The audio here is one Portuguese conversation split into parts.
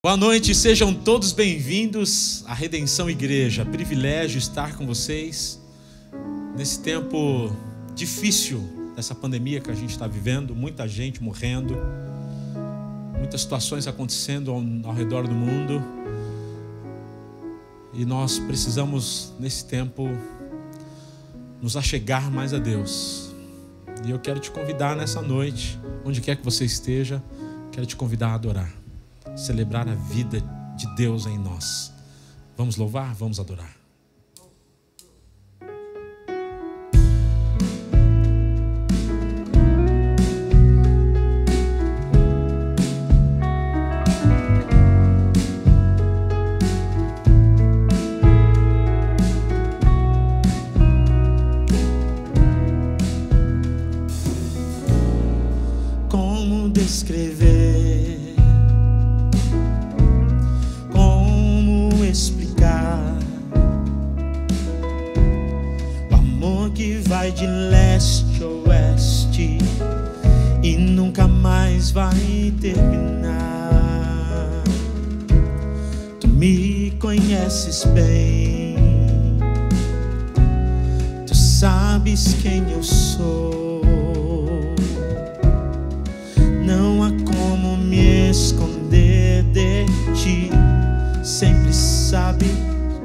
Boa noite, sejam todos bem-vindos à Redenção Igreja. Privilégio estar com vocês nesse tempo difícil dessa pandemia que a gente está vivendo, muita gente morrendo, muitas situações acontecendo ao, ao redor do mundo. E nós precisamos, nesse tempo, nos achegar mais a Deus. E eu quero te convidar nessa noite, onde quer que você esteja, quero te convidar a adorar celebrar a vida de Deus em nós. Vamos louvar, vamos adorar. Vai terminar. Tu me conheces bem, tu sabes quem eu sou. Não há como me esconder de ti. Sempre sabe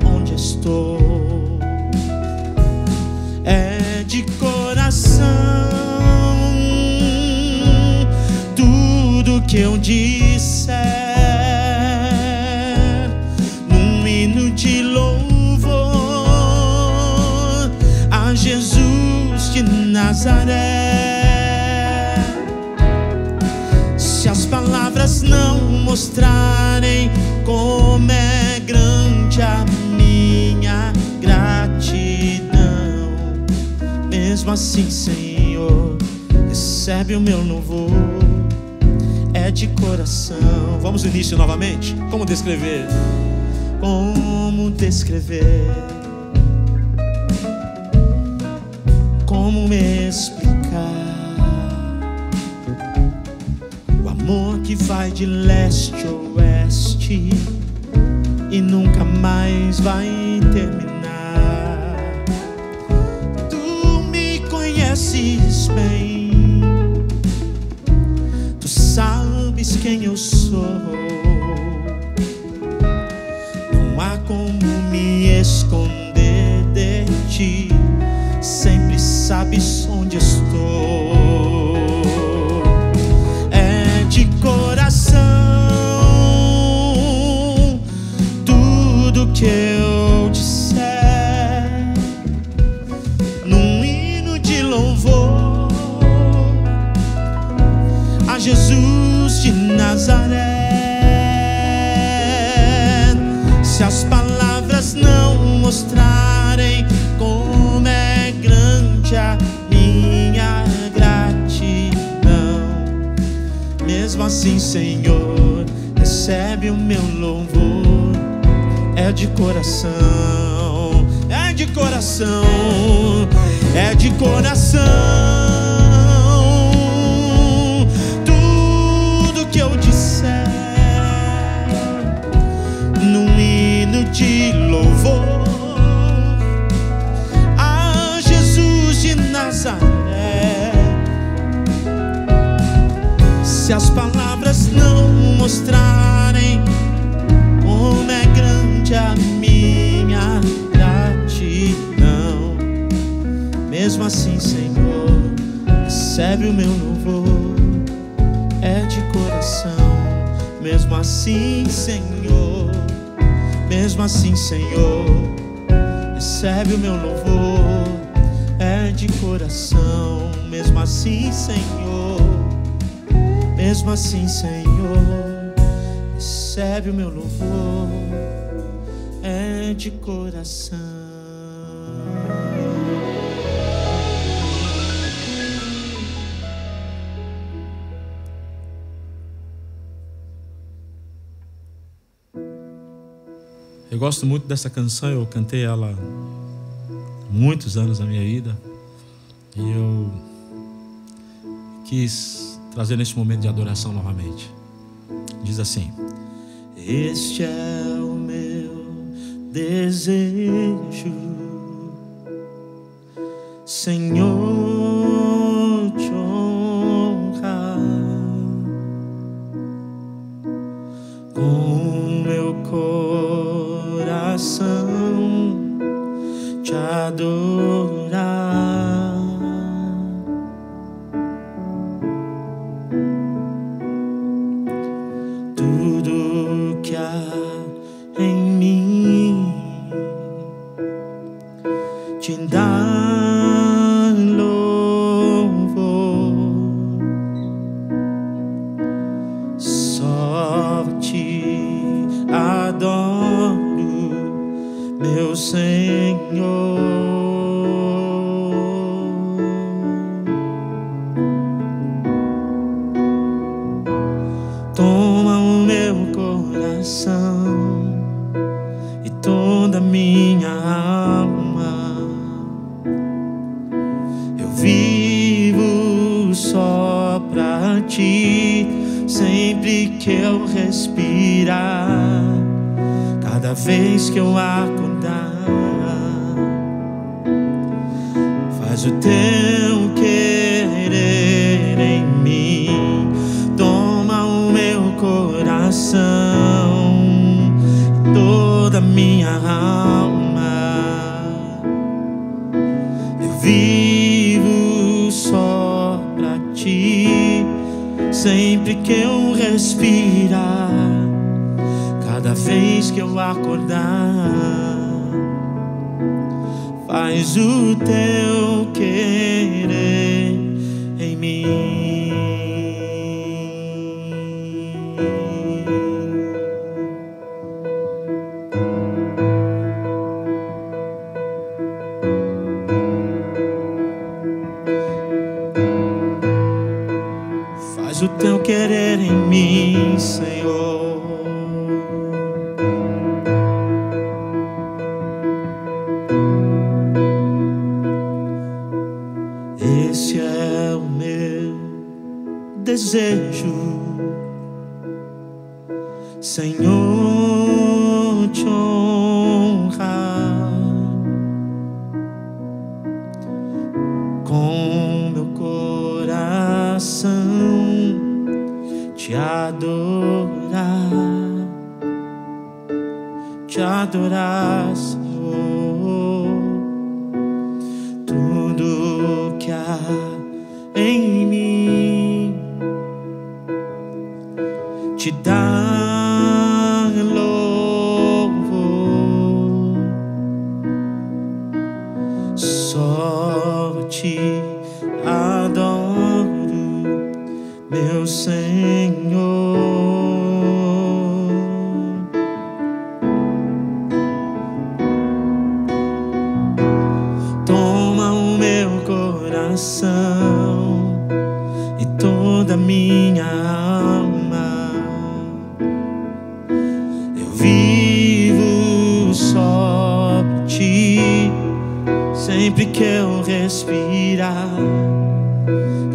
onde estou. Que eu disser. Num hino de louvor a Jesus de Nazaré. Se as palavras não mostrarem como é grande a minha gratidão, mesmo assim, Senhor, recebe o meu louvor, de coração. Vamos no início novamente? Como descrever? Como descrever? Como explicar? O amor que vai de leste a oeste e nunca mais vai terminar. Tu me conheces bem, quem eu sou. Assim, Senhor, recebe o meu louvor, é de coração, é de coração, é de coração. Tudo que eu disser num hino de louvor a Jesus de Nazaré. Se as palavras mostrarem como é grande a minha gratidão, mesmo assim, Senhor, recebe o meu louvor, é de coração. Mesmo assim, Senhor, mesmo assim, Senhor, recebe o meu louvor, é de coração. Mesmo assim, Senhor, mesmo assim, Senhor, recebe o meu louvor, é de coração. Eu gosto muito dessa canção, eu cantei ela muitos anos da minha vida. E eu quis trazer neste momento de adoração novamente. Diz assim: este é o meu desejo, Senhor, te honrar. Com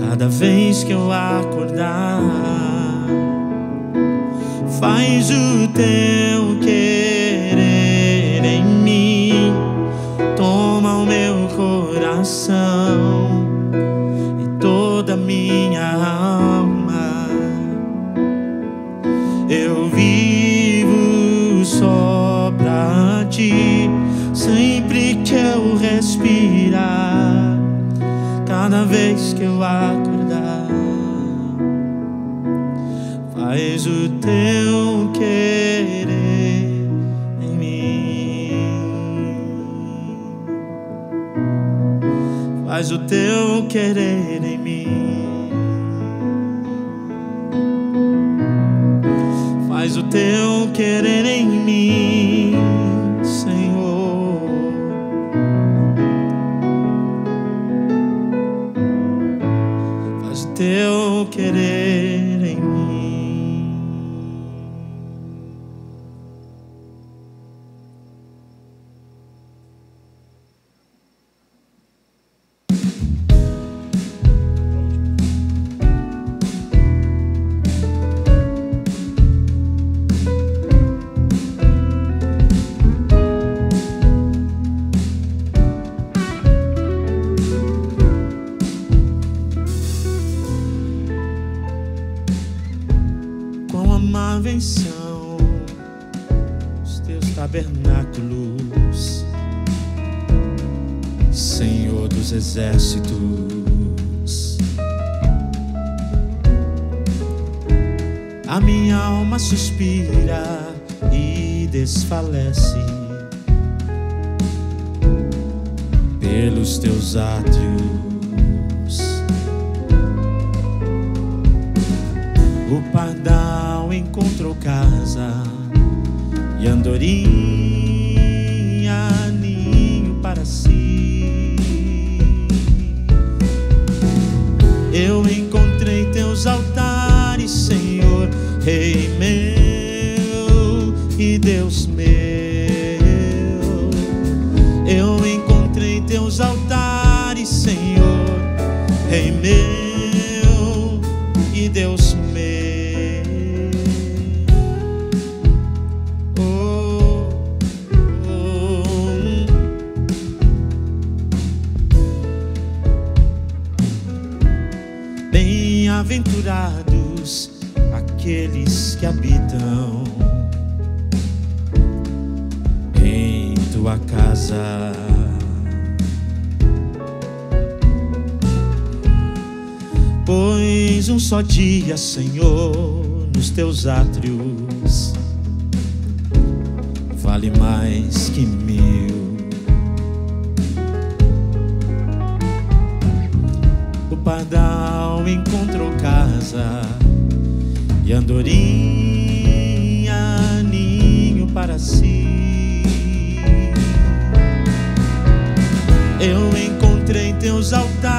Cada vez que eu acordar, faz o teu querer em mim, toma o meu coração e toda a minha alma. Eu vivo só pra ti, sempre que eu respirar cada vez que eu acordar. teu querer em mim. Faz o teu querer em mim. Faz o teu querer em mim. Minha alma suspira e desfalece pelos teus átrios. O pardal encontrou casa e andorinha ninho para si. Eu encontrei Bem-aventurados aqueles que habitam em tua casa. Pois um só dia, Senhor, nos teus átrios vale mais casa e andorinha ninho para si. Eu encontrei teus altares,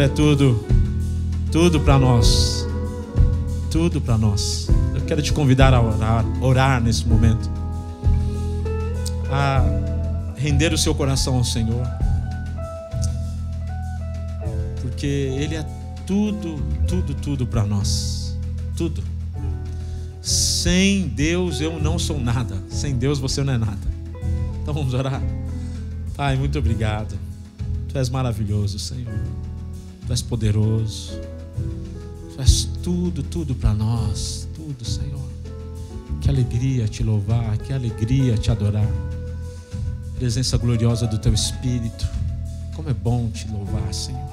Senhor é tudo, tudo para nós, tudo para nós. Eu quero te convidar a orar, orar nesse momento, a render o seu coração ao Senhor, porque Ele é tudo, tudo, tudo para nós, tudo. Sem Deus eu não sou nada, sem Deus você não é nada. Então vamos orar. Pai, muito obrigado. Tu és maravilhoso, Senhor. Tu és poderoso. Tu és tudo, tudo para nós. Tudo, Senhor. Que alegria te louvar, que alegria te adorar. Presença gloriosa do Teu Espírito. Como é bom te louvar, Senhor.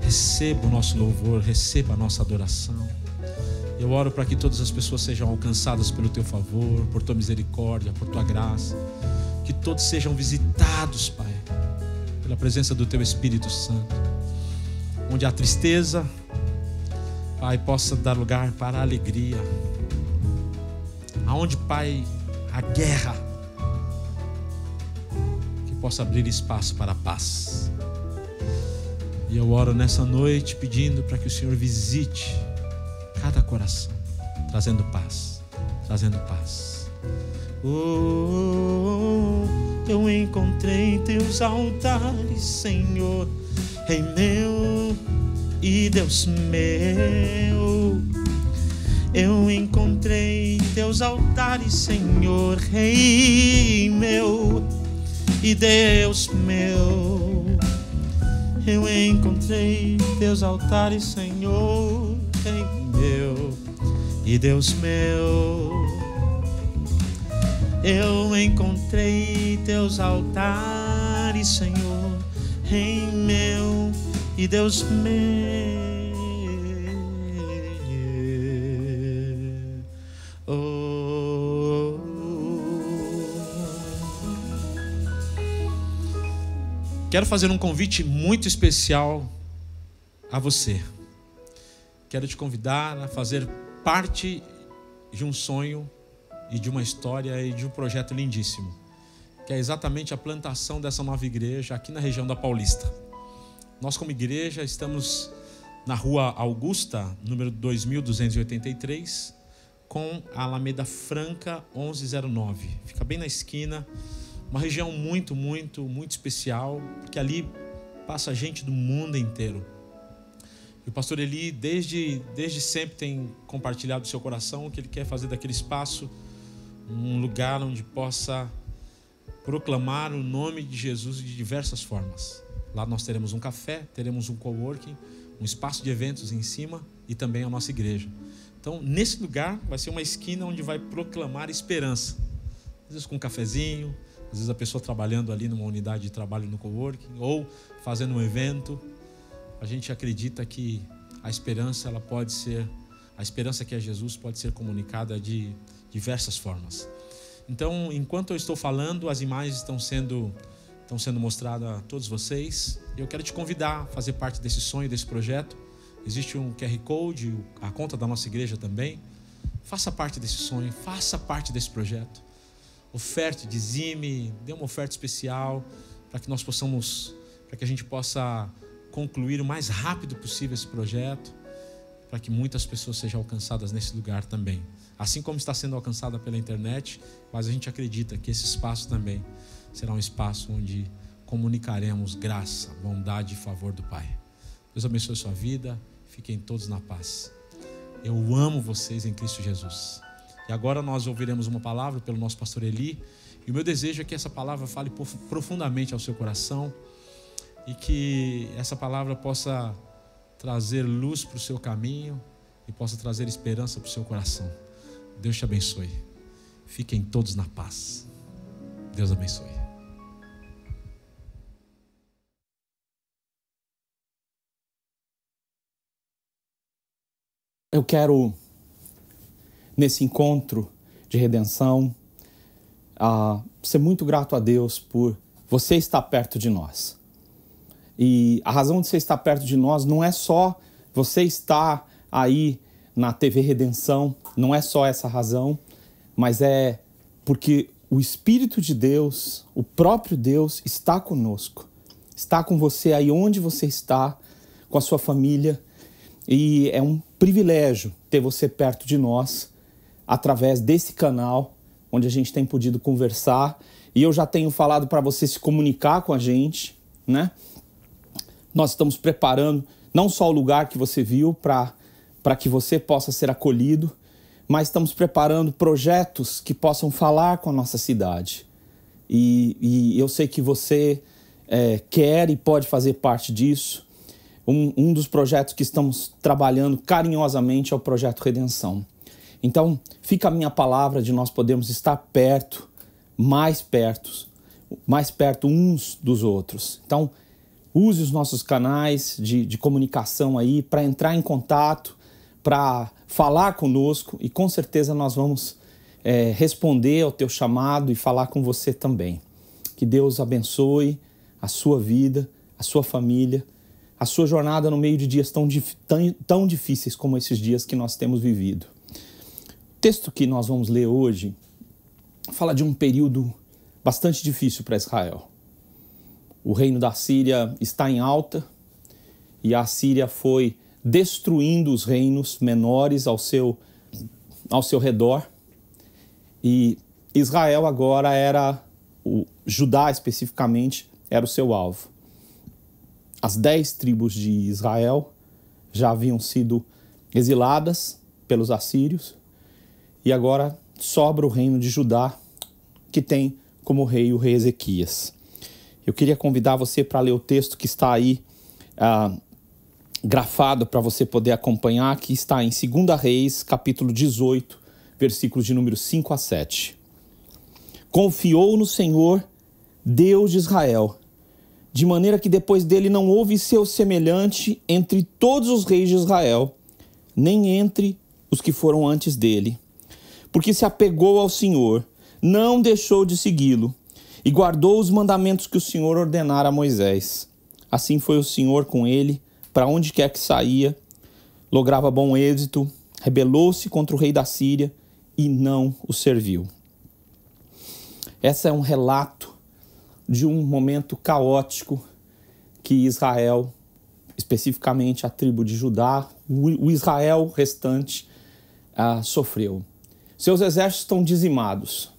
Receba o nosso louvor, receba a nossa adoração. Eu oro para que todas as pessoas sejam alcançadas pelo Teu favor, por Tua misericórdia, por Tua graça. Que todos sejam visitados, Pai, pela presença do Teu Espírito Santo. Onde há tristeza, Pai, possa dar lugar para a alegria. Aonde, Pai, a guerra, que possa abrir espaço para a paz. E eu oro nessa noite pedindo para que o Senhor visite cada coração, trazendo paz, trazendo paz. Oh, eu encontrei teus altares, Senhor, Rei meu e Deus meu. Eu encontrei teus altares, Senhor, Rei meu e Deus meu. Eu encontrei teus altares, Senhor, Rei meu e Deus meu. Eu encontrei teus altares, Senhor, Rei meu e Deus meu. Quero fazer um convite muito especial a você. Quero te convidar a fazer parte de um sonho e de uma história e de um projeto lindíssimo, que é exatamente a plantação dessa nova igreja aqui na região da Paulista. Nós, como igreja, estamos na rua Augusta, número 2283, com a Alameda Franca 1109. Fica bem na esquina uma região muito, muito, muito especial, porque ali passa gente do mundo inteiro. E o pastor Eli, desde, desde sempre, tem compartilhado seu coração que ele quer fazer daquele espaço um lugar onde possa proclamar o nome de Jesus de diversas formas. Lá nós teremos um café, teremos um coworking, um espaço de eventos em cima e também a nossa igreja. Então, nesse lugar vai ser uma esquina onde vai proclamar esperança. Às vezes com um cafezinho, às vezes a pessoa trabalhando ali numa unidade de trabalho no coworking ou fazendo um evento, a gente acredita que a esperança ela pode ser a esperança que é Jesus pode ser comunicada de diversas formas. Então, enquanto eu estou falando, as imagens estão sendo estão sendo mostradas a todos vocês. Eu quero te convidar a fazer parte desse sonho, desse projeto. Existe um QR Code, a conta da nossa igreja também. Faça parte desse sonho, faça parte desse projeto oferte, dizime, dê uma oferta especial para que nós possamos, para que a gente possa concluir o mais rápido possível esse projeto, para que muitas pessoas sejam alcançadas nesse lugar também. Assim como está sendo alcançada pela internet, mas a gente acredita que esse espaço também será um espaço onde comunicaremos graça, bondade e favor do Pai. Deus abençoe a sua vida, fiquem todos na paz. Eu amo vocês em Cristo Jesus. E agora nós ouviremos uma palavra pelo nosso pastor Eli. E o meu desejo é que essa palavra fale profundamente ao seu coração e que essa palavra possa trazer luz para o seu caminho e possa trazer esperança para o seu coração. Deus te abençoe. Fiquem todos na paz. Deus abençoe. Eu quero nesse encontro de redenção, a ser muito grato a Deus por você estar perto de nós. E a razão de você estar perto de nós não é só você estar aí na TV Redenção, não é só essa razão, mas é porque o Espírito de Deus, o próprio Deus, está conosco. Está com você aí onde você está, com a sua família. E é um privilégio ter você perto de nós através desse canal, onde a gente tem podido conversar. E eu já tenho falado para você se comunicar com a gente, né? Nós estamos preparando não só o lugar que você viu para que você possa ser acolhido, mas estamos preparando projetos que possam falar com a nossa cidade. E, e eu sei que você é, quer e pode fazer parte disso. Um, um dos projetos que estamos trabalhando carinhosamente é o Projeto Redenção. Então, fica a minha palavra de nós podermos estar perto, mais perto, mais perto uns dos outros. Então, use os nossos canais de, de comunicação aí para entrar em contato, para falar conosco e com certeza nós vamos é, responder ao teu chamado e falar com você também. Que Deus abençoe a sua vida, a sua família, a sua jornada no meio de dias tão, tão, tão difíceis como esses dias que nós temos vivido texto que nós vamos ler hoje fala de um período bastante difícil para Israel. O reino da Síria está em alta e a Síria foi destruindo os reinos menores ao seu, ao seu redor. E Israel agora era, o Judá especificamente, era o seu alvo. As dez tribos de Israel já haviam sido exiladas pelos assírios e agora sobra o reino de Judá, que tem como rei o rei Ezequias. Eu queria convidar você para ler o texto que está aí ah, grafado para você poder acompanhar, que está em 2 Reis, capítulo 18, versículos de número 5 a 7. Confiou no Senhor, Deus de Israel, de maneira que depois dele não houve seu semelhante entre todos os reis de Israel, nem entre os que foram antes dele. Porque se apegou ao Senhor, não deixou de segui-lo e guardou os mandamentos que o Senhor ordenara a Moisés. Assim foi o Senhor com ele, para onde quer que saía, lograva bom êxito, rebelou-se contra o rei da Síria e não o serviu. Esse é um relato de um momento caótico que Israel, especificamente a tribo de Judá, o Israel restante, uh, sofreu. Seus exércitos estão dizimados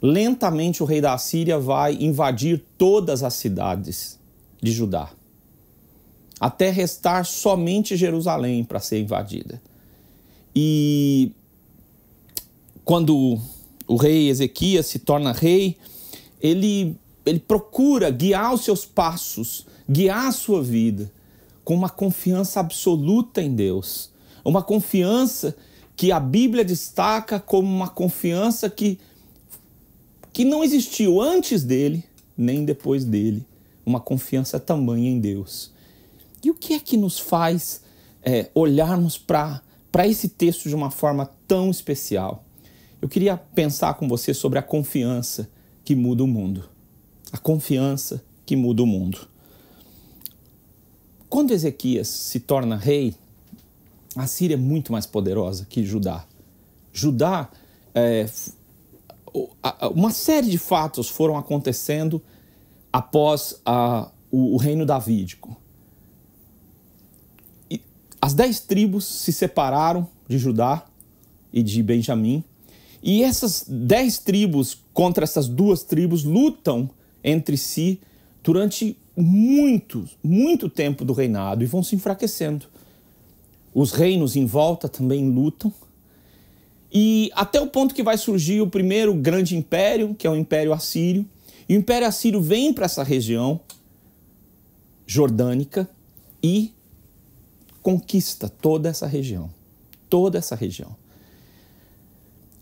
lentamente o rei da Síria vai invadir todas as cidades de Judá, até restar somente Jerusalém para ser invadida. E quando o rei Ezequias se torna rei, ele, ele procura guiar os seus passos, guiar a sua vida com uma confiança absoluta em Deus. Uma confiança que a Bíblia destaca como uma confiança que que não existiu antes dele nem depois dele uma confiança tamanha em Deus. E o que é que nos faz é, olharmos para esse texto de uma forma tão especial? Eu queria pensar com você sobre a confiança que muda o mundo. A confiança que muda o mundo. Quando Ezequias se torna rei, a Síria é muito mais poderosa que Judá. Judá é, uma série de fatos foram acontecendo após a, o, o reino davídico. E as dez tribos se separaram de Judá e de Benjamim, e essas dez tribos contra essas duas tribos lutam entre si durante muito, muito tempo do reinado e vão se enfraquecendo. Os reinos em volta também lutam e até o ponto que vai surgir o primeiro grande império, que é o Império Assírio. E o Império Assírio vem para essa região jordânica e conquista toda essa região. Toda essa região.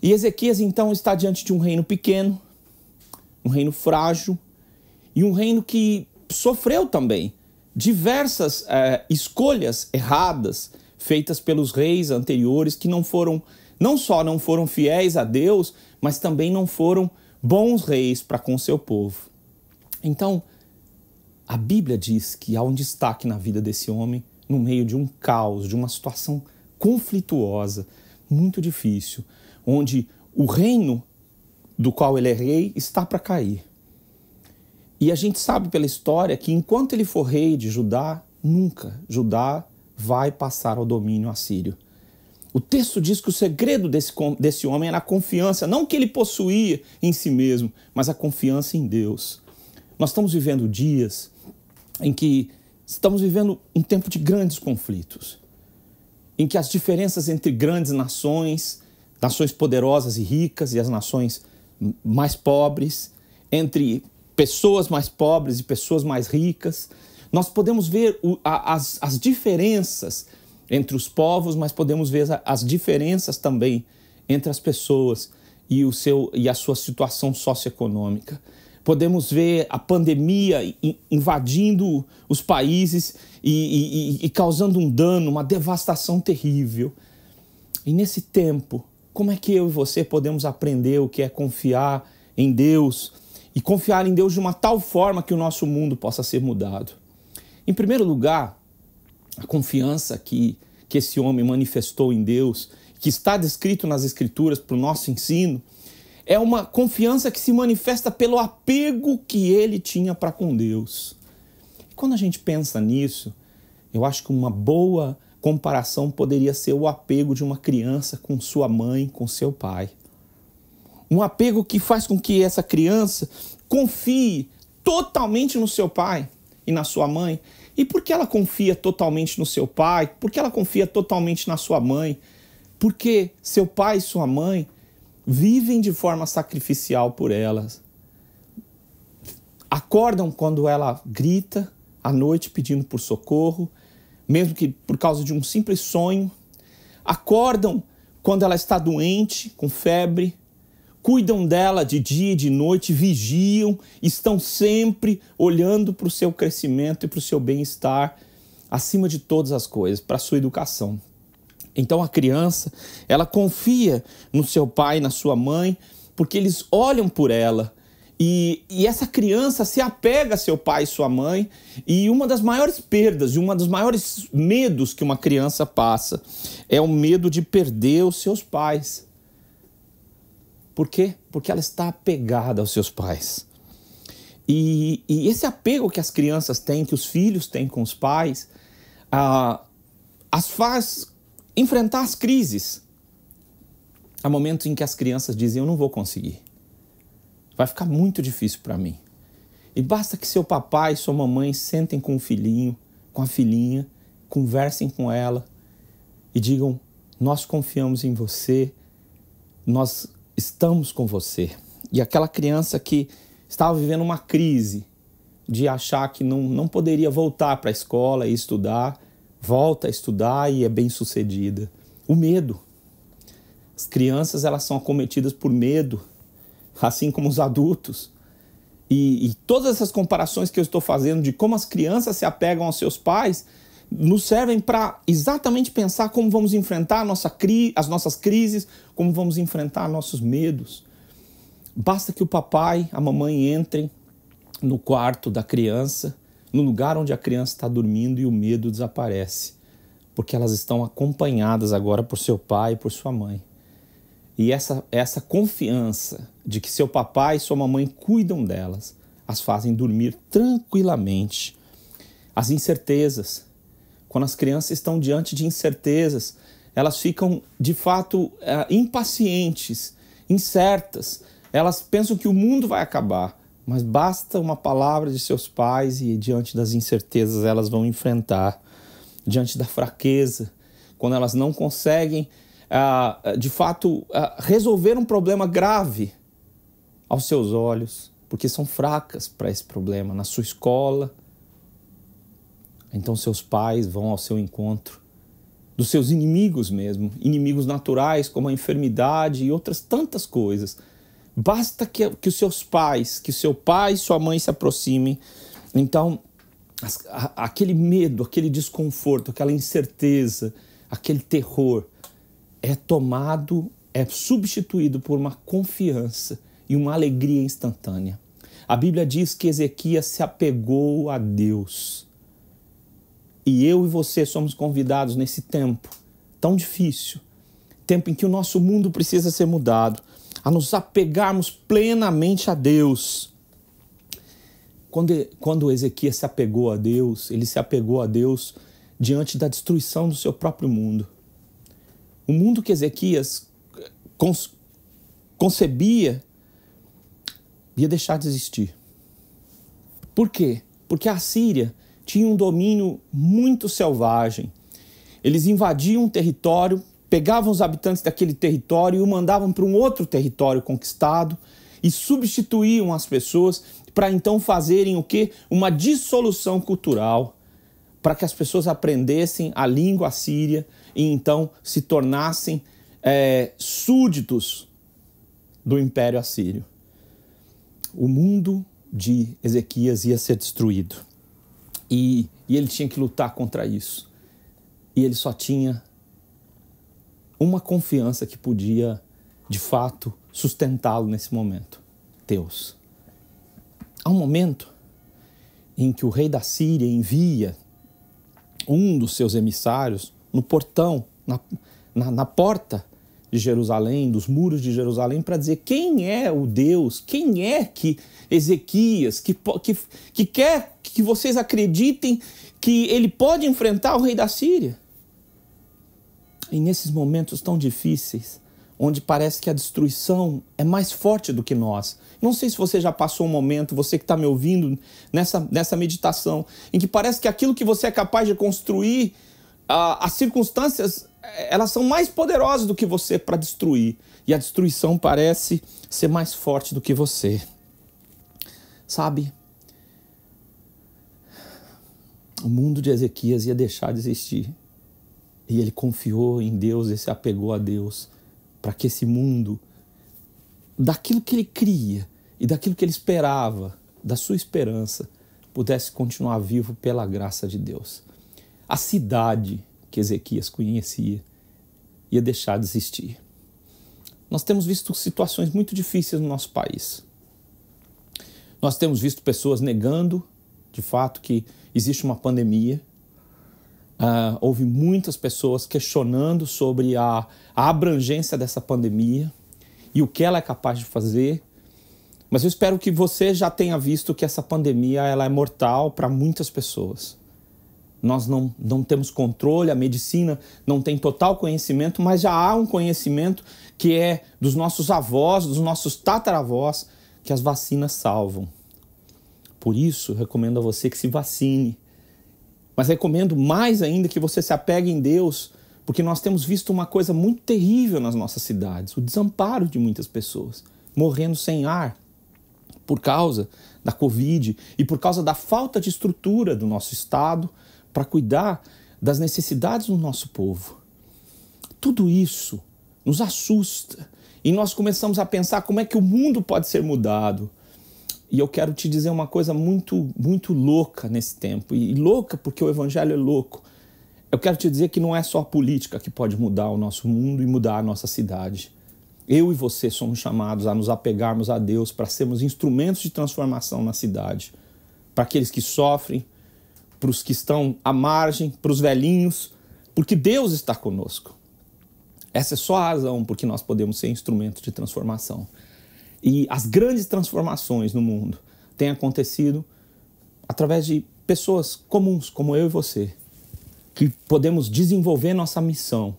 E Ezequias então está diante de um reino pequeno, um reino frágil e um reino que sofreu também diversas é, escolhas erradas feitas pelos reis anteriores que não foram não só não foram fiéis a Deus, mas também não foram bons reis para com seu povo. Então, a Bíblia diz que há um destaque na vida desse homem no meio de um caos, de uma situação conflituosa, muito difícil, onde o reino do qual ele é rei está para cair. E a gente sabe pela história que enquanto ele for rei de Judá, nunca Judá vai passar ao domínio assírio. O texto diz que o segredo desse, desse homem era a confiança, não que ele possuía em si mesmo, mas a confiança em Deus. Nós estamos vivendo dias em que estamos vivendo um tempo de grandes conflitos, em que as diferenças entre grandes nações, nações poderosas e ricas e as nações mais pobres, entre pessoas mais pobres e pessoas mais ricas, nós podemos ver as, as diferenças entre os povos, mas podemos ver as diferenças também entre as pessoas e, o seu, e a sua situação socioeconômica. Podemos ver a pandemia invadindo os países e, e, e causando um dano, uma devastação terrível. E nesse tempo, como é que eu e você podemos aprender o que é confiar em Deus e confiar em Deus de uma tal forma que o nosso mundo possa ser mudado? Em primeiro lugar, a confiança que, que esse homem manifestou em Deus, que está descrito nas Escrituras para o nosso ensino, é uma confiança que se manifesta pelo apego que ele tinha para com Deus. E quando a gente pensa nisso, Eu acho que uma boa comparação poderia ser o apego de uma criança com sua mãe, com seu pai. Um apego que faz com que essa criança confie totalmente no seu pai e na sua mãe. E por que ela confia totalmente no seu pai? Por que ela confia totalmente na sua mãe? Porque seu pai e sua mãe vivem de forma sacrificial por elas. Acordam quando ela grita à noite pedindo por socorro, mesmo que por causa de um simples sonho. Acordam quando ela está doente, com febre, cuidam dela de dia e de noite, vigiam, estão sempre olhando para o seu crescimento e para o seu bem-estar, acima de todas as coisas, para a sua educação. Então a criança, ela confia no seu pai, na sua mãe, porque eles olham por ela. E, e essa criança se apega a seu pai e sua mãe. E uma das maiores perdas, e uma dos maiores medos que uma criança passa é o medo de perder os seus pais. Por quê? Porque ela está apegada aos seus pais. E, e esse apego que as crianças têm, que os filhos têm com os pais, ah, as faz enfrentar as crises. Há momentos em que as crianças dizem: Eu não vou conseguir. Vai ficar muito difícil para mim. E basta que seu papai e sua mamãe sentem com o filhinho, com a filhinha, conversem com ela e digam: Nós confiamos em você, nós estamos com você. E aquela criança que estava vivendo uma crise de achar que não, não poderia voltar para a escola e estudar, volta a estudar e é bem sucedida. O medo. As crianças elas são acometidas por medo, assim como os adultos. E, e todas essas comparações que eu estou fazendo de como as crianças se apegam aos seus pais nos servem para exatamente pensar como vamos enfrentar nossa cri as nossas crises, como vamos enfrentar nossos medos. Basta que o papai, a mamãe entrem no quarto da criança, no lugar onde a criança está dormindo e o medo desaparece, porque elas estão acompanhadas agora por seu pai e por sua mãe. E essa, essa confiança de que seu papai e sua mamãe cuidam delas as fazem dormir tranquilamente. As incertezas, quando as crianças estão diante de incertezas, elas ficam de fato é, impacientes, incertas. Elas pensam que o mundo vai acabar, mas basta uma palavra de seus pais e diante das incertezas elas vão enfrentar, diante da fraqueza, quando elas não conseguem uh, de fato uh, resolver um problema grave aos seus olhos, porque são fracas para esse problema na sua escola, então seus pais vão ao seu encontro, dos seus inimigos mesmo, inimigos naturais como a enfermidade e outras tantas coisas. Basta que, que os seus pais, que o seu pai e sua mãe se aproximem. Então, as, a, aquele medo, aquele desconforto, aquela incerteza, aquele terror é tomado, é substituído por uma confiança e uma alegria instantânea. A Bíblia diz que Ezequias se apegou a Deus. E eu e você somos convidados nesse tempo tão difícil, tempo em que o nosso mundo precisa ser mudado, a nos apegarmos plenamente a Deus. Quando, quando Ezequias se apegou a Deus, ele se apegou a Deus diante da destruição do seu próprio mundo. O mundo que Ezequias concebia ia deixar de existir. Por quê? Porque a Síria tinham um domínio muito selvagem. Eles invadiam um território, pegavam os habitantes daquele território e o mandavam para um outro território conquistado e substituíam as pessoas para então fazerem o que? Uma dissolução cultural, para que as pessoas aprendessem a língua síria e então se tornassem é, súditos do Império Assírio. O mundo de Ezequias ia ser destruído. E, e ele tinha que lutar contra isso. E ele só tinha uma confiança que podia, de fato, sustentá-lo nesse momento: Deus. Há um momento em que o rei da Síria envia um dos seus emissários no portão, na, na, na porta de Jerusalém, dos muros de Jerusalém, para dizer quem é o Deus, quem é que Ezequias, que, que, que quer que vocês acreditem que ele pode enfrentar o rei da Síria. E nesses momentos tão difíceis, onde parece que a destruição é mais forte do que nós. Não sei se você já passou um momento, você que está me ouvindo nessa, nessa meditação, em que parece que aquilo que você é capaz de construir, as circunstâncias, elas são mais poderosas do que você para destruir. E a destruição parece ser mais forte do que você. Sabe? O mundo de Ezequias ia deixar de existir. E ele confiou em Deus e se apegou a Deus para que esse mundo, daquilo que ele cria e daquilo que ele esperava, da sua esperança, pudesse continuar vivo pela graça de Deus. A cidade que Ezequias conhecia ia deixar de existir. Nós temos visto situações muito difíceis no nosso país. Nós temos visto pessoas negando, de fato, que existe uma pandemia Uh, houve muitas pessoas questionando sobre a, a, abrangência dessa pandemia e o que ela é capaz de fazer. Mas eu espero que você já tenha visto que essa pandemia ela é mortal para muitas pessoas. Nós não, não temos controle, a medicina não tem total conhecimento, mas já há um conhecimento que é dos nossos avós, dos nossos tataravós, que as vacinas salvam. Por isso, recomendo a você que se vacine mas recomendo mais ainda que você se apegue em Deus, porque nós temos visto uma coisa muito terrível nas nossas cidades: o desamparo de muitas pessoas morrendo sem ar por causa da Covid e por causa da falta de estrutura do nosso Estado para cuidar das necessidades do nosso povo. Tudo isso nos assusta e nós começamos a pensar como é que o mundo pode ser mudado. E eu quero te dizer uma coisa muito, muito louca nesse tempo. E louca porque o evangelho é louco. Eu quero te dizer que não é só a política que pode mudar o nosso mundo e mudar a nossa cidade. Eu e você somos chamados a nos apegarmos a Deus para sermos instrumentos de transformação na cidade. Para aqueles que sofrem, para os que estão à margem, para os velhinhos, porque Deus está conosco. Essa é só a razão por que nós podemos ser instrumentos de transformação. E as grandes transformações no mundo têm acontecido através de pessoas comuns, como eu e você, que podemos desenvolver nossa missão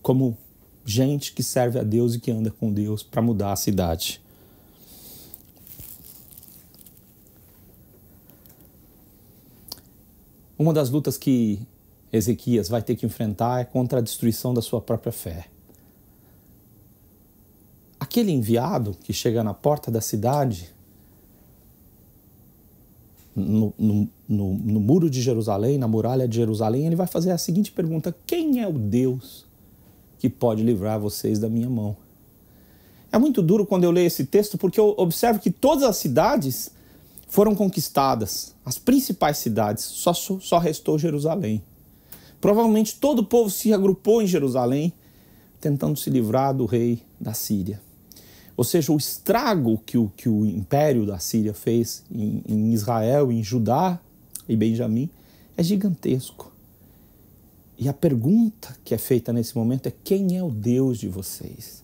como gente que serve a Deus e que anda com Deus para mudar a cidade. Uma das lutas que Ezequias vai ter que enfrentar é contra a destruição da sua própria fé aquele enviado que chega na porta da cidade, no, no, no, no, muro de Jerusalém, na muralha de Jerusalém, ele vai fazer a seguinte pergunta: Quem é o Deus que pode livrar vocês da minha mão? É muito duro quando eu leio esse texto, porque eu observo que todas as cidades foram conquistadas, as principais cidades, só, só restou Jerusalém. Provavelmente todo o povo se agrupou em Jerusalém, tentando se livrar do rei da Síria. Ou seja, o estrago que o, que o império da Síria fez em, em Israel, em Judá e Benjamim é gigantesco. E a pergunta que é feita nesse momento é: quem é o Deus de vocês?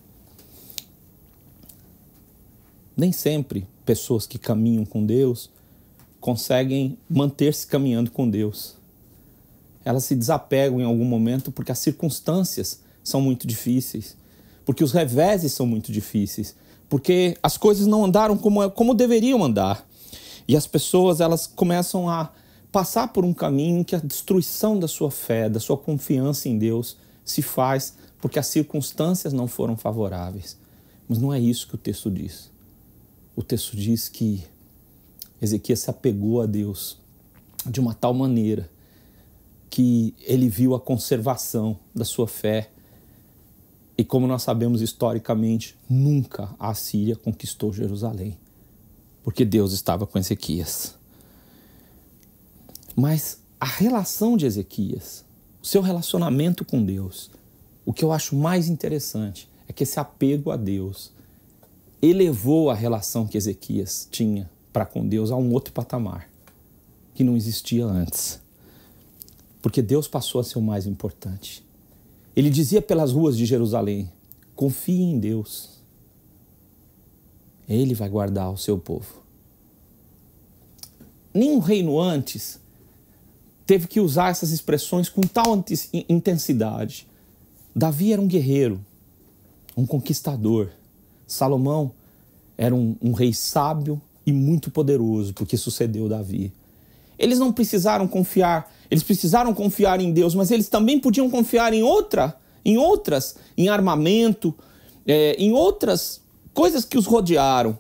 Nem sempre pessoas que caminham com Deus conseguem manter-se caminhando com Deus. Elas se desapegam em algum momento porque as circunstâncias são muito difíceis porque os reveses são muito difíceis, porque as coisas não andaram como, como deveriam andar. E as pessoas elas começam a passar por um caminho que a destruição da sua fé, da sua confiança em Deus se faz porque as circunstâncias não foram favoráveis. Mas não é isso que o texto diz. O texto diz que Ezequias se apegou a Deus de uma tal maneira que ele viu a conservação da sua fé e como nós sabemos historicamente, nunca a Síria conquistou Jerusalém, porque Deus estava com Ezequias. Mas a relação de Ezequias, o seu relacionamento com Deus, o que eu acho mais interessante é que esse apego a Deus elevou a relação que Ezequias tinha para com Deus a um outro patamar que não existia antes. Porque Deus passou a ser o mais importante. ele dizia pelas ruas de Jerusalém: confie em Deus. Ele vai guardar o seu povo. Nenhum reino antes teve que usar essas expressões com tal intensidade. Davi era um guerreiro, um conquistador. Salomão era um, um rei sábio e muito poderoso, porque sucedeu Davi. Eles não precisaram confiar, eles precisaram confiar em Deus, mas eles também podiam confiar em outra, em outras, em armamento, é, em outras coisas que os rodearam.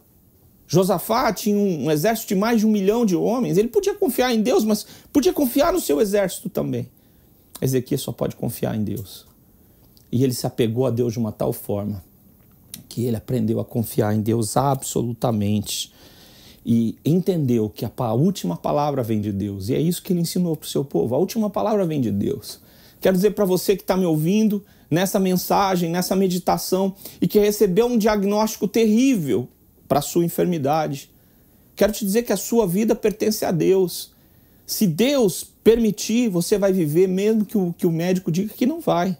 Josafá tinha um, um exército de mais de um milhão de homens. Ele podia confiar em Deus, mas podia confiar no seu exército também. Ezequias só pode confiar em Deus. E ele se apegou a Deus de uma tal forma que ele aprendeu a confiar em Deus absolutamente e entendeu que a última palavra vem de Deus. E é isso que ele ensinou para o seu povo. A última palavra vem de Deus. Quero dizer para você que está me ouvindo nessa mensagem, nessa meditação e que recebeu um diagnóstico terrível para a sua enfermidade. Quero te dizer que a sua vida pertence a Deus. Se Deus permitir, você vai viver, mesmo que o, que o médico diga que não vai.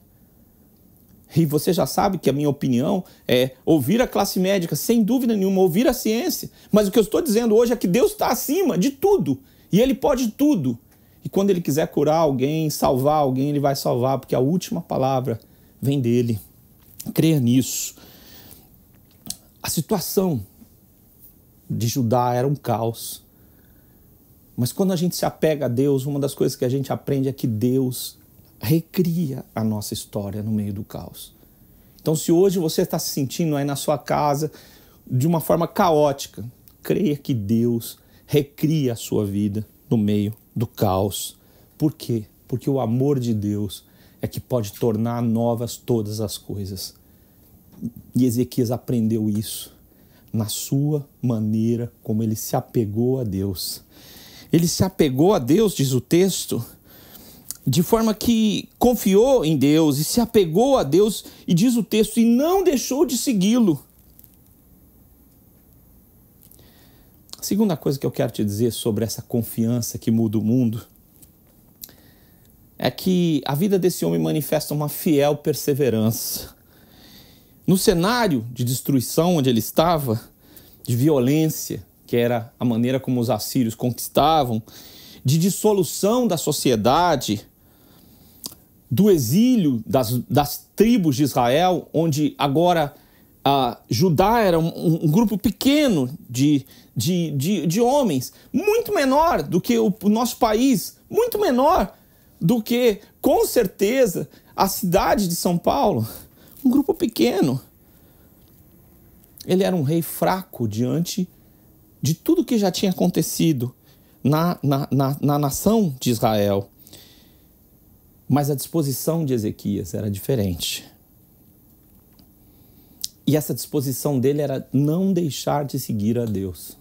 E você já sabe que a minha opinião é ouvir a classe médica, sem dúvida nenhuma, ouvir a ciência. Mas o que eu estou dizendo hoje é que Deus está acima de tudo. E Ele pode tudo. E quando Ele quiser curar alguém, salvar alguém, Ele vai salvar, porque a última palavra vem dele. Creia nisso. A situação de Judá era um caos. Mas quando a gente se apega a Deus, uma das coisas que a gente aprende é que Deus recria a nossa história no meio do caos. Então, se hoje você está se sentindo aí na sua casa de uma forma caótica, creia que Deus recria a sua vida no meio do caos. Por quê? Porque o amor de Deus é que pode tornar novas todas as coisas. E Ezequias aprendeu isso na sua maneira como ele se apegou a Deus. Ele se apegou a Deus, diz o texto, de forma que confiou em Deus e se apegou a Deus, e diz o texto, e não deixou de segui-lo. A segunda coisa que eu quero te dizer sobre essa confiança que muda o mundo é que a vida desse homem manifesta uma fiel perseverança. No cenário de destruição onde ele estava, de violência, que era a maneira como os assírios conquistavam, de dissolução da sociedade, do exílio das, das tribos de Israel, onde agora a Judá era um, um grupo pequeno de, de, de, de, homens, muito menor do que o, o nosso país, muito menor do que, com certeza, a cidade de São Paulo um grupo pequeno. Ele era um rei fraco diante de tudo que já tinha acontecido na, na, na, na nação de Israel. Mas a disposição de Ezequias era diferente. E essa disposição dele era não deixar de seguir a Deus.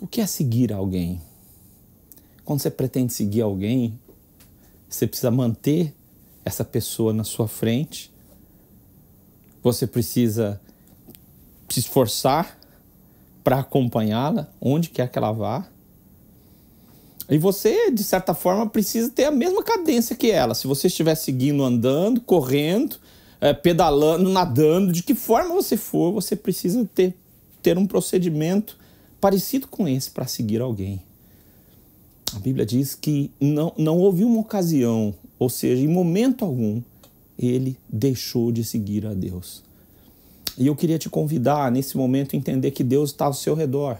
O que é seguir alguém? Quando você pretende seguir alguém, você precisa manter essa pessoa na sua frente, você precisa se esforçar para acompanhá-la onde quer que ela vá. E você, de certa forma, precisa ter a mesma cadência que ela. Se você estiver seguindo, andando, correndo, é, pedalando, nadando, de que forma você for, você precisa ter, ter um procedimento parecido com esse para seguir alguém. A Bíblia diz que não, não houve uma ocasião, ou seja, em momento algum, ele deixou de seguir a Deus. E eu queria te convidar nesse momento a entender que Deus está ao seu redor,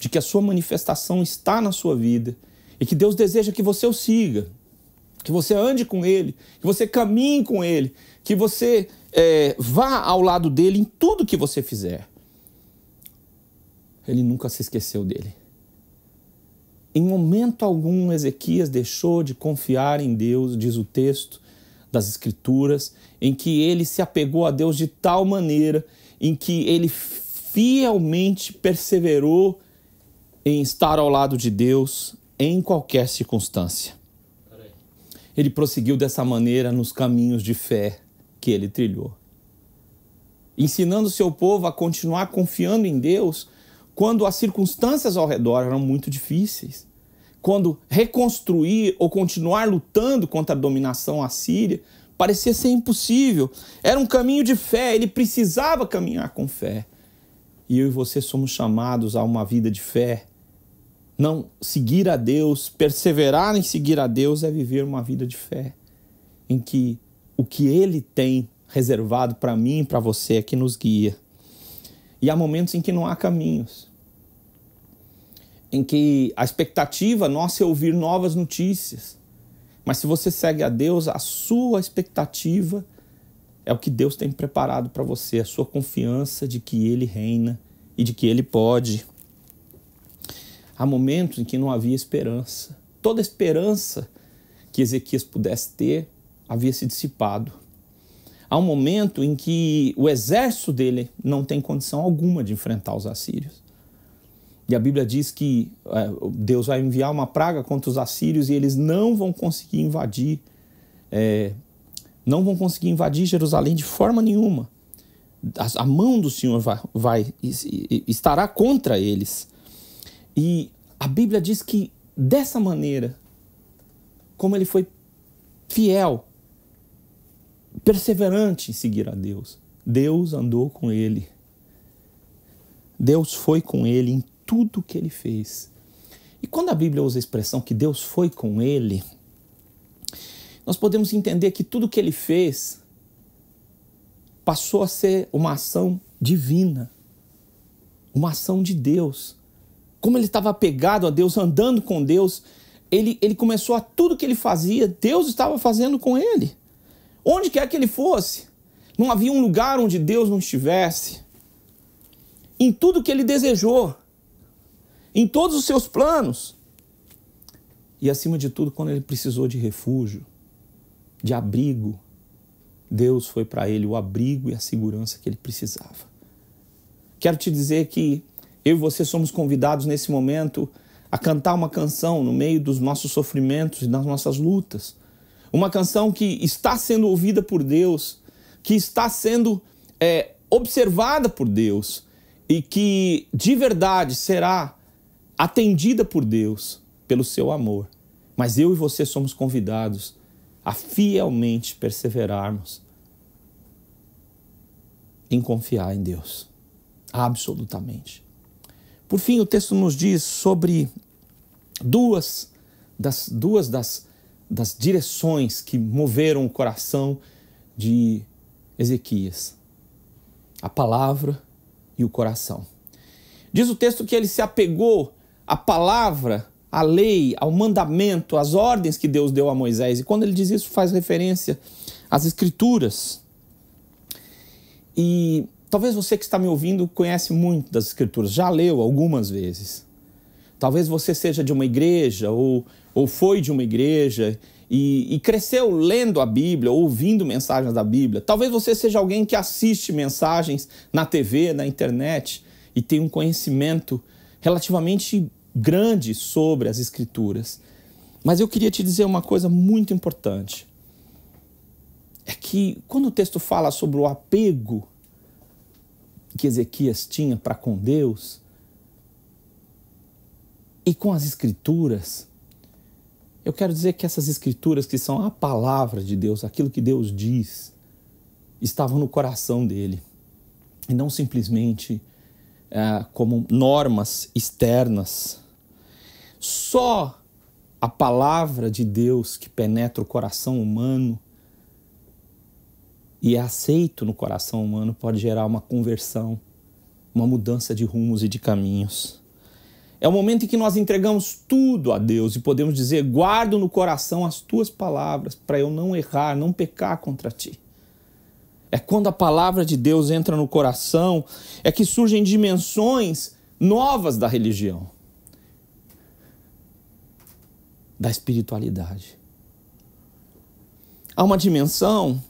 de que a sua manifestação está na sua vida e que Deus deseja que você o siga, que você ande com Ele, que você caminhe com Ele, que você é, vá ao lado dele em tudo que você fizer. Ele nunca se esqueceu dele. Em momento algum, Ezequias deixou de confiar em Deus, diz o texto das Escrituras, em que ele se apegou a Deus de tal maneira em que ele fielmente perseverou em estar ao lado de Deus em qualquer circunstância. Ele prosseguiu dessa maneira nos caminhos de fé que ele trilhou, ensinando seu povo a continuar confiando em Deus quando as circunstâncias ao redor eram muito difíceis, quando reconstruir ou continuar lutando contra a dominação assíria parecia ser impossível. Era um caminho de fé, ele precisava caminhar com fé. E eu e você somos chamados a uma vida de fé. Não seguir a Deus, perseverar em seguir a Deus é viver uma vida de fé, em que o que ele tem reservado para mim e para você é que nos guia. E há momentos em que não há caminhos em que a expectativa nossa é ouvir novas notícias. Mas se você segue a Deus, a sua expectativa é o que Deus tem preparado para você, a sua confiança de que Ele reina e de que Ele pode. Há momentos em que não havia esperança. Toda esperança que Ezequias pudesse ter havia se dissipado. Há um momento em que o exército dele não tem condição alguma de enfrentar os assírios. E a Bíblia diz que é, Deus vai enviar uma praga contra os assírios e eles não vão conseguir invadir, é, não vão conseguir invadir Jerusalém de forma nenhuma. A, mão do Senhor vai, vai estará contra eles. E a Bíblia diz que dessa maneira, como ele foi fiel, perseverante em seguir a Deus, Deus andou com ele. Deus foi com ele em tudo que ele fez. E quando a Bíblia usa a expressão que Deus foi com ele, nós podemos entender que tudo que ele fez passou a ser uma ação divina, uma ação de Deus. Como ele estava apegado a Deus, andando com Deus, ele, ele começou a tudo que ele fazia, Deus estava fazendo com ele. Onde quer que ele fosse, não havia um lugar onde Deus não estivesse. Em tudo que ele desejou, em todos os seus planos. E acima de tudo, quando ele precisou de refúgio, de abrigo, Deus foi para ele o abrigo e a segurança que ele precisava. Quero te dizer que eu e você somos convidados nesse momento a cantar uma canção no meio dos nossos sofrimentos e das nossas lutas. Uma canção que está sendo ouvida por Deus, que está sendo é, observada por Deus e que de verdade será atendida por Deus pelo seu amor. Mas eu e você somos convidados a fielmente perseverarmos em confiar em Deus. Absolutamente. Por fim, o texto nos diz sobre duas das, duas das, das direções que moveram o coração de Ezequias: a palavra e o coração. Diz o texto que ele se apegou a palavra, a lei, ao mandamento, às ordens que Deus deu a Moisés. E quando ele diz isso, faz referência às Escrituras. E talvez você que está me ouvindo conhece muito das Escrituras, já leu algumas vezes. Talvez você seja de uma igreja ou, ou foi de uma igreja e, e, cresceu lendo a Bíblia, ouvindo mensagens da Bíblia. Talvez você seja alguém que assiste mensagens na TV, na internet e tem um conhecimento relativamente grande sobre as Escrituras. Mas eu queria te dizer uma coisa muito importante. É que quando o texto fala sobre o apego que Ezequias tinha para com Deus e com as Escrituras, eu quero dizer que essas Escrituras, que são a palavra de Deus, aquilo que Deus diz, estavam no coração dele e não simplesmente é, como normas externas. Só a palavra de Deus que penetra o coração humano e é aceito no coração humano pode gerar uma conversão, uma mudança de rumos e de caminhos. É o momento em que nós entregamos tudo a Deus e podemos dizer: guardo no coração as tuas palavras para eu não errar, não pecar contra ti. É quando a palavra de Deus entra no coração, é que surgem dimensões novas da religião, da espiritualidade. Há uma dimensão,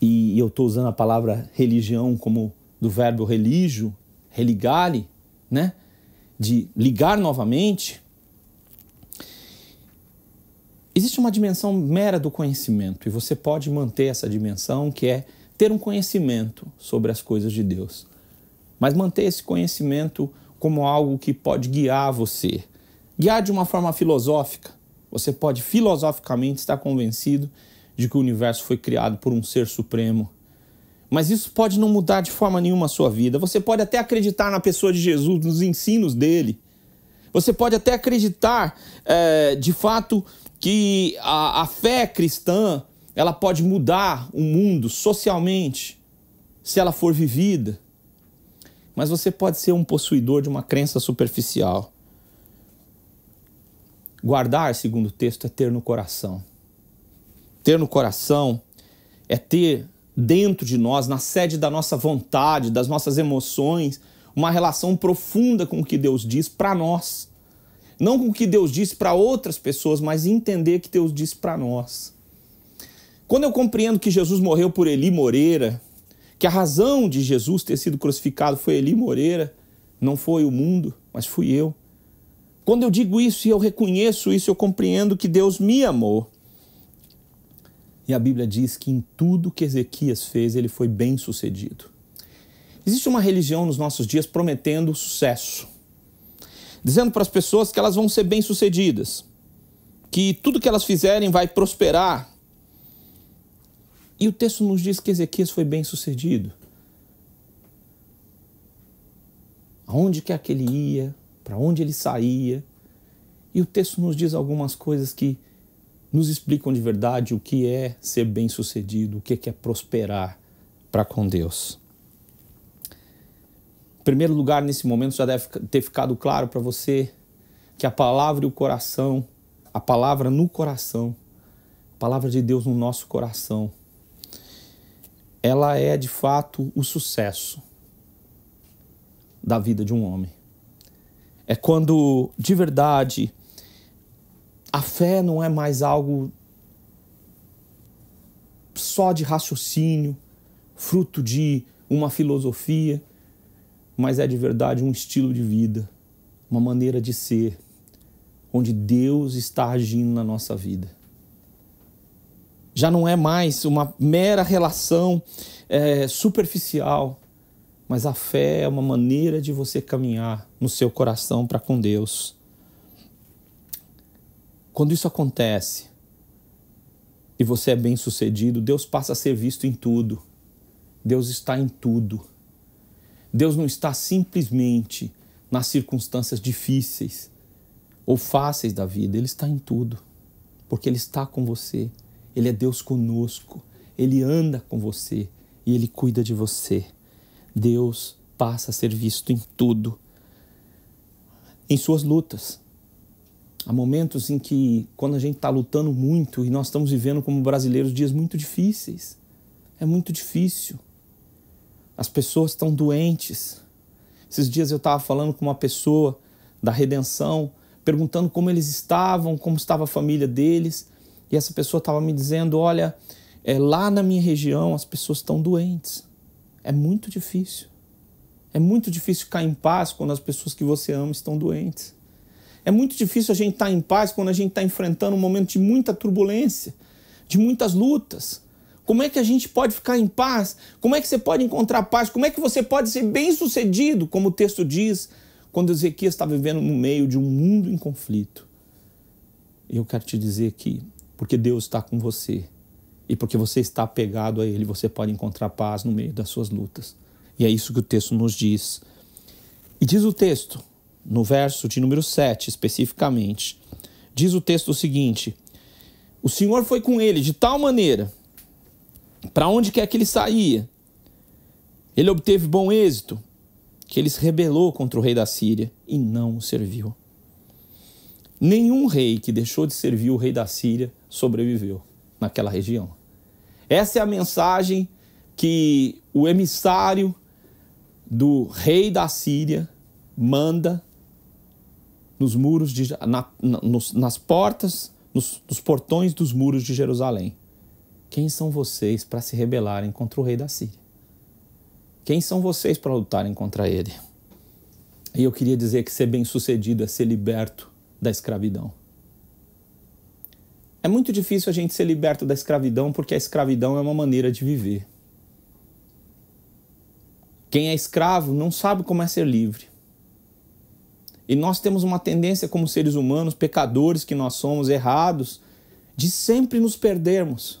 e eu estou usando a palavra religião como do verbo religio, religare, né? De ligar novamente, Existe uma dimensão mera do conhecimento e você pode manter essa dimensão que é ter um conhecimento sobre as coisas de Deus. Mas manter esse conhecimento como algo que pode guiar você guiar de uma forma filosófica. Você pode filosoficamente estar convencido de que o universo foi criado por um ser supremo. Mas isso pode não mudar de forma nenhuma a sua vida. Você pode até acreditar na pessoa de Jesus, nos ensinos dele. Você pode até acreditar, é, de fato, que a, a fé cristã ela pode mudar o mundo socialmente, se ela for vivida. Mas você pode ser um possuidor de uma crença superficial. Guardar, segundo o texto, é ter no coração. Ter no coração é ter dentro de nós, na sede da nossa vontade, das nossas emoções, uma relação profunda com o que Deus diz para nós. Não com o que Deus disse para outras pessoas, mas entender que Deus disse para nós. Quando eu compreendo que Jesus morreu por Eli Moreira, que a razão de Jesus ter sido crucificado foi Eli Moreira, não foi o mundo, mas fui eu. Quando eu digo isso e eu reconheço isso, eu compreendo que Deus me amou. E a Bíblia diz que em tudo que Ezequias fez, ele foi bem sucedido. Existe uma religião nos nossos dias prometendo sucesso, dizendo para as pessoas que elas vão ser bem sucedidas, que tudo que elas fizerem vai prosperar. E o texto nos diz que Ezequias foi bem sucedido. Aonde que ele ia, para onde ele saía. E o texto nos diz algumas coisas que nos explicam de verdade o que é ser bem-sucedido, o que é prosperar para com Deus. Em primeiro lugar, nesse momento já deve ter ficado claro para você que a palavra e o coração, a palavra no coração, a palavra de Deus no nosso coração, ela é de fato o sucesso da vida de um homem. É quando de verdade a fé não é mais algo só de raciocínio, fruto de uma filosofia, mas é de verdade um estilo de vida, uma maneira de ser, onde Deus está agindo na nossa vida. Já não é mais uma mera relação é, superficial, mas a fé é uma maneira de você caminhar no seu coração para com Deus. Quando isso acontece e você é bem sucedido, Deus passa a ser visto em tudo. Deus está em tudo. Deus não está simplesmente nas circunstâncias difíceis ou fáceis da vida, Ele está em tudo, porque Ele está com você. Ele é Deus conosco, Ele anda com você e Ele cuida de você. Deus passa a ser visto em tudo, em suas lutas, Há momentos em que, quando a gente está lutando muito e nós estamos vivendo como brasileiros dias muito difíceis, é muito difícil. As pessoas estão doentes. Esses dias eu estava falando com uma pessoa da redenção, perguntando como eles estavam, como estava a família deles, e essa pessoa estava me dizendo: Olha, é, lá na minha região as pessoas estão doentes. É muito difícil. É muito difícil ficar em paz quando as pessoas que você ama estão doentes. É muito difícil a gente estar tá em paz quando a gente está enfrentando um momento de muita turbulência, de muitas lutas. Como é que a gente pode ficar em paz? Como é que você pode encontrar paz? Como é que você pode ser bem sucedido, como o texto diz, quando Ezequias está vivendo no meio de um mundo em conflito? E eu quero te dizer que, porque Deus está com você e porque você está apegado a Ele, você pode encontrar paz no meio das suas lutas. E é isso que o texto nos diz. E diz o texto: no verso de número 7 especificamente, diz o texto o seguinte: O Senhor foi com ele de tal maneira, para onde quer que ele saía, ele obteve bom êxito, que ele se rebelou contra o rei da Síria e não o serviu. Nenhum rei que deixou de servir o rei da Síria sobreviveu naquela região. Essa é a mensagem que o emissário do rei da Síria manda nos muros de, na, nos, nas portas, nos, nos portões dos muros de Jerusalém. Quem são vocês para se rebelarem contra o rei da Síria? Quem são vocês para lutarem contra ele? E eu queria dizer que ser bem-sucedido é ser liberto da escravidão. É muito difícil a gente ser liberto da escravidão porque a escravidão é uma maneira de viver. Quem é escravo não sabe como é ser livre. E nós temos uma tendência, como seres humanos, pecadores que nós somos, errados, de sempre nos perdermos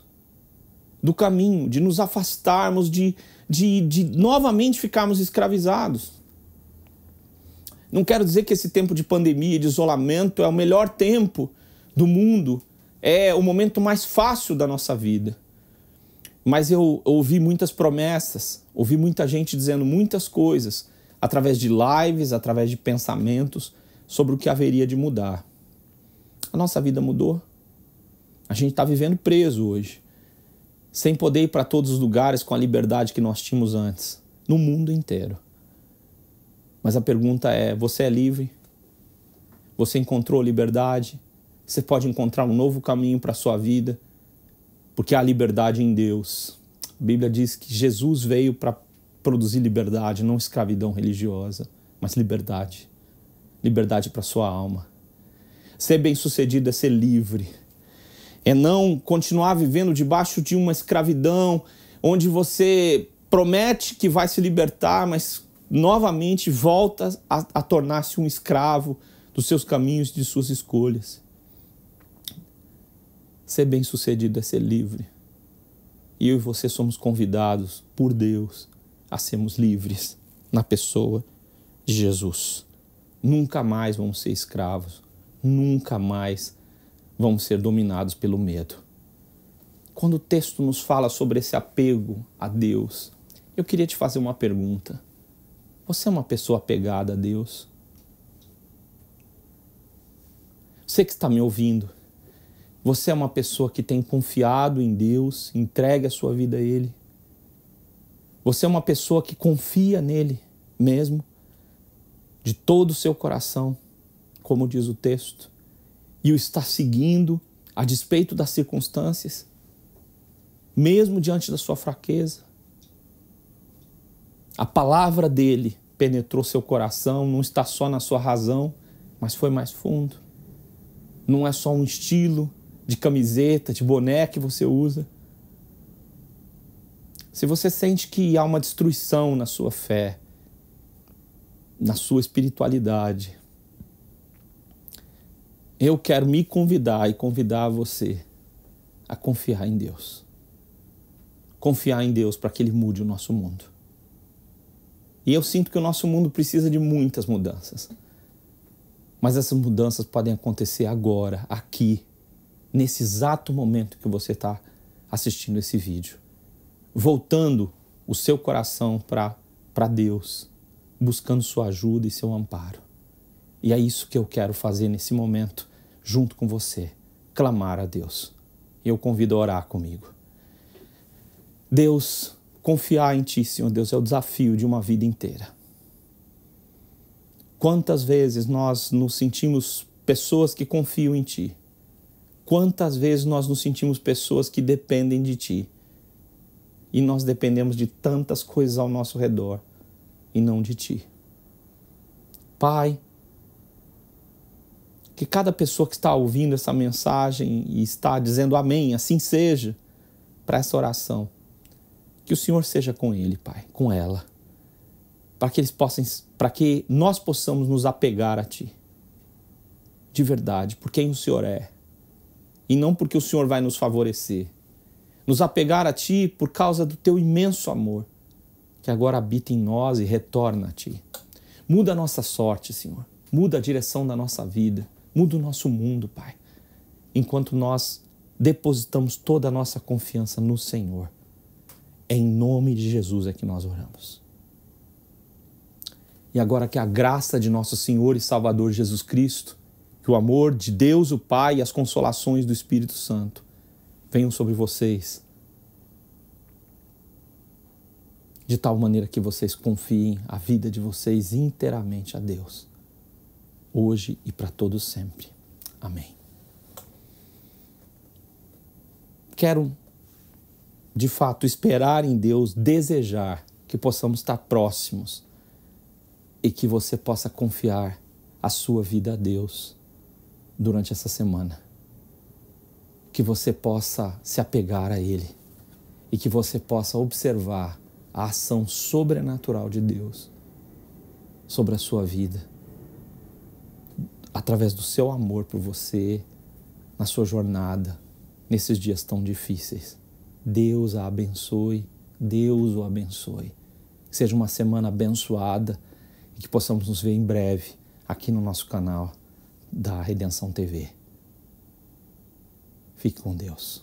do caminho, de nos afastarmos, de, de, de novamente ficarmos escravizados. Não quero dizer que esse tempo de pandemia de isolamento é o melhor tempo do mundo, é o momento mais fácil da nossa vida. Mas eu ouvi muitas promessas, ouvi muita gente dizendo muitas coisas através de lives, através de pensamentos sobre o que haveria de mudar. A nossa vida mudou. A gente está vivendo preso hoje, sem poder ir para todos os lugares com a liberdade que nós tínhamos antes, no mundo inteiro. Mas a pergunta é: você é livre? Você encontrou liberdade? Você pode encontrar um novo caminho para a sua vida, porque há liberdade em Deus. A Bíblia diz que Jesus veio para produzir liberdade, não escravidão religiosa, mas liberdade. Liberdade para sua alma. Ser bem-sucedido é ser livre. É não continuar vivendo debaixo de uma escravidão onde você promete que vai se libertar, mas novamente volta a, a tornar-se um escravo dos seus caminhos de suas escolhas. Ser bem-sucedido é ser livre. E eu e você somos convidados por Deus a sermos livres na pessoa de Jesus. Nunca mais vamos ser escravos, nunca mais vamos ser dominados pelo medo. Quando o texto nos fala sobre esse apego a Deus, eu queria te fazer uma pergunta. Você é uma pessoa apegada a Deus? Você que está me ouvindo, você é uma pessoa que tem confiado em Deus, entregue a sua vida a Ele? Você é uma pessoa que confia nele mesmo, de todo o seu coração, como diz o texto, e o está seguindo a despeito das circunstâncias, mesmo diante da sua fraqueza. A palavra dele penetrou seu coração, não está só na sua razão, mas foi mais fundo. Não é só um estilo de camiseta, de boné que você usa se você sente que há uma destruição na sua fé, na sua espiritualidade, eu quero me convidar e convidar você a confiar em Deus. Confiar em Deus para que Ele mude o nosso mundo. E eu sinto que o nosso mundo precisa de muitas mudanças. Mas essas mudanças podem acontecer agora, aqui, nesse exato momento que você está assistindo esse vídeo voltando o seu coração para Deus, buscando sua ajuda e seu amparo. E é isso que eu quero fazer nesse momento, junto com você, clamar a Deus. E eu convido a orar comigo. Deus, confiar em Ti, Senhor Deus, é o desafio de uma vida inteira. Quantas vezes nós nos sentimos pessoas que confiam em Ti? Quantas vezes nós nos sentimos pessoas que dependem de Ti? E nós dependemos de tantas coisas ao nosso redor e não de Ti. Pai, que cada pessoa que está ouvindo essa mensagem e está dizendo amém, assim seja, para essa oração, que o Senhor seja com ele, Pai, com ela, para que eles possam, para que nós possamos nos apegar a Ti, de verdade, por quem o Senhor é, e não porque o Senhor vai nos favorecer, nos apegar a Ti por causa do Teu imenso amor, que agora habita em nós e retorna a Ti. Muda a nossa sorte, Senhor. Muda a direção da nossa vida. Muda o nosso mundo, Pai. Enquanto nós depositamos toda a nossa confiança no Senhor. Em nome de Jesus é que nós oramos. E agora que a graça de nosso Senhor e Salvador Jesus Cristo, que o amor de Deus o Pai e as consolações do Espírito Santo venham sobre vocês, de tal maneira que vocês confiem a vida de vocês inteiramente a Deus, hoje e para todos sempre. Amém. Quero, de fato, esperar em Deus, desejar que possamos estar próximos e que você possa confiar a sua vida a Deus durante essa semana que você possa se apegar a Ele e que você possa observar a ação sobrenatural de Deus sobre a sua vida. através do seu amor por você, na sua jornada, nesses dias tão difíceis. Deus a abençoe, Deus o abençoe. Que seja uma semana abençoada e que possamos nos ver em breve aqui no nosso canal da Redenção TV. Fique com Deus.